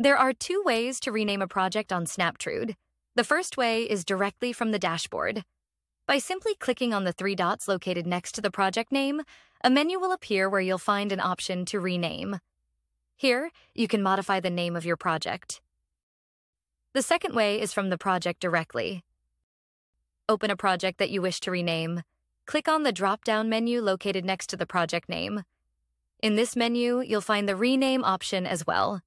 There are two ways to rename a project on Snaptrude. The first way is directly from the dashboard. By simply clicking on the three dots located next to the project name, a menu will appear where you'll find an option to rename. Here, you can modify the name of your project. The second way is from the project directly. Open a project that you wish to rename. Click on the drop down menu located next to the project name. In this menu, you'll find the rename option as well.